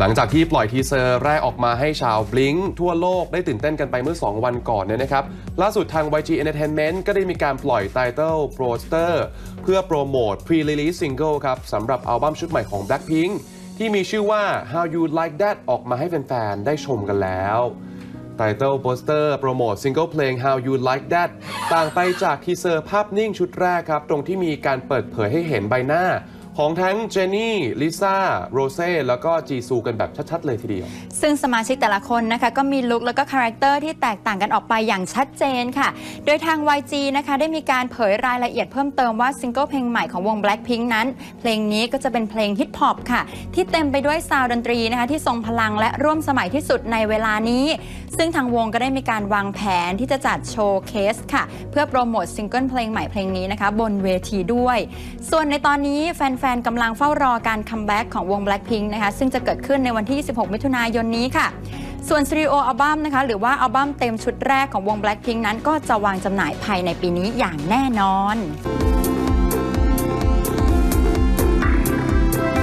หลังจากที่ปล่อย teaser แรกออกมาให้ชาว BLINK ทั่วโลกได้ตื่นเต้นกันไปเมื่อ 2 วันก่อนเนี่ยนะครับ ล่าสุดทาง YG Entertainment ก็ได้มีการปล่อย title poster เพื่อโปรโมท Pre-Release Single ครับสำหรับอัลบั้มชุดใหม่ของ Blackpink ที่มีชื่อว่า How You Like That ออกมาให้แฟนๆ ได้ชมกันแล้ว title poster โปรโมทซิงเกิลเพลง How You Like That ต่างไปจาก teaser ภาพนิ่งชุดแรกครับ ตรงที่มีการเปิดเผยให้เห็นใบหน้า ของทั้งเจนนี่ลิซ่าโรเซ่แล้วก็จีซูกันแบบชัดๆเลยทีเดียว ซึ่งสมาชิกแต่ละคนนะคะก็มี look แล้วก็ character ที่แตกต่างกันออกไปอย่างชัดเจนค่ะ โดยทาง YG นะคะได้มีการเผยรายละเอียดเพิ่มเติมว่าซิงเกิลเพลงใหม่ของวง Blackpink นั้น เพลงนี้ก็จะเป็นเพลงฮิปฮอปค่ะ ที่เต็มไปด้วย sound ดนตรีนะคะที่ทรงพลังและร่วมสมัยที่สุดในเวลานี้ ซึ่งทางวงก็ได้มีการวางแผนที่จะจัด showcase ค่ะ เพื่อโปรโมทซิงเกิลเพลงใหม่เพลงนี้นะคะบนเวทีด้วย ส่วนในตอนนี้แฟนๆกำลังเฝ้ารอการ comeback ของวง Blackpink นะคะซึ่งจะเกิดขึ้นในวันที่26มิถุนายนนี้ค่ะ ส่วน studio album นะคะหรือว่าอัลบั้มเต็มชุดแรกของวง Blackpink นั้นก็จะวางจำหน่ายภายในปีนี้อย่างแน่นอน